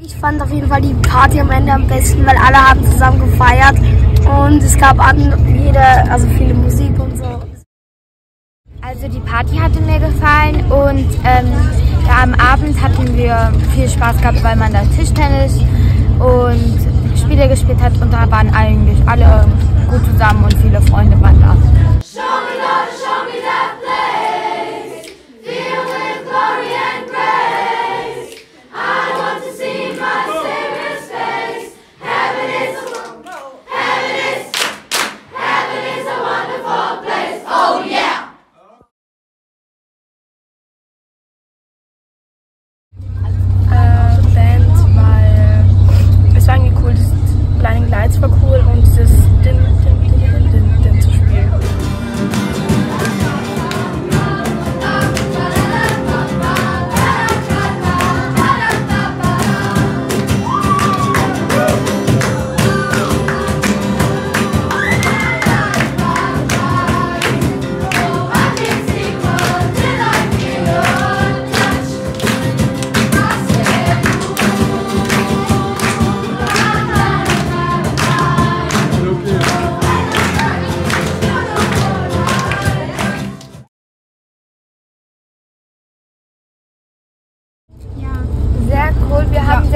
Ich fand auf jeden Fall die Party am Ende am besten, weil alle haben zusammen gefeiert und es gab an jede, also viele Musik und so. Also die Party hatte mir gefallen und ähm, ja, am Abend hatten wir viel Spaß gehabt, weil man da Tischtennis und Spiele gespielt hat und da waren eigentlich alle gut zusammen und viele Freunde waren da.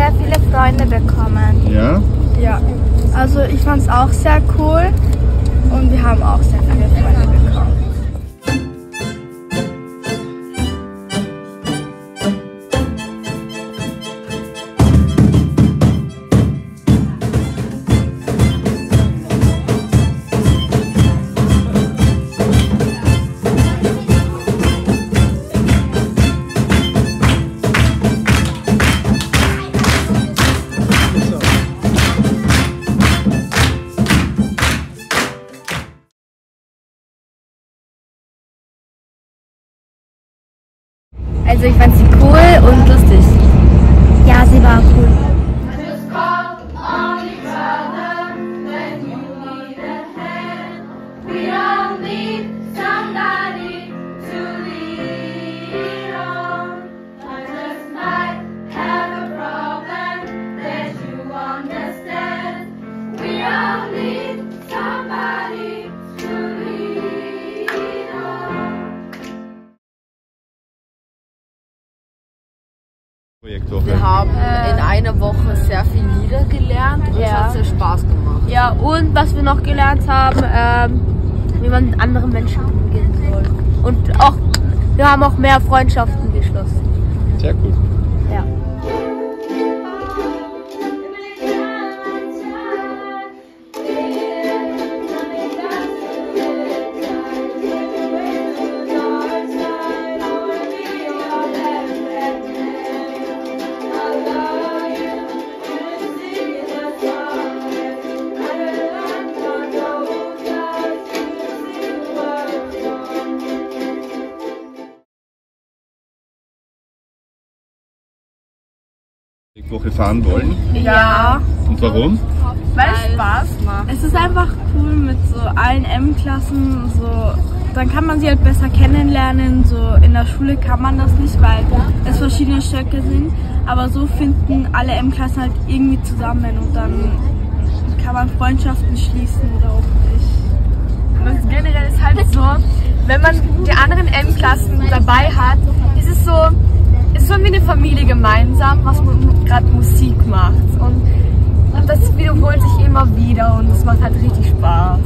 Sehr viele Freunde bekommen. Ja? Ja, also ich fand es auch sehr cool und wir haben auch sehr viele Freunde Also ich fand sie cool und lustig. Ja, sie war cool. Wir haben in einer Woche sehr viel Lieder gelernt und es Ja. hat sehr Spaß gemacht. Ja, und was wir noch gelernt haben, ähm, wie man mit anderen Menschen umgehen soll. Und auch, wir haben auch mehr Freundschaften geschlossen. Sehr gut. Ja. Projektwoche fahren wollen. Ja, Und warum? weil es Spaß macht. Es ist einfach cool mit so allen M-Klassen, so dann kann man sie halt besser kennenlernen. So in der Schule kann man das nicht, weil es verschiedene Stöcke sind. Aber so finden alle M-Klassen halt irgendwie zusammen und dann kann man Freundschaften schließen oder auch nicht. Und generell ist halt so, wenn man die anderen M-Klassen dabei hat, ist es so, ist schon wie eine Familie gemeinsam, was man gerade Musik macht. Und, und das wiederholt sich immer wieder und das macht halt richtig Spaß.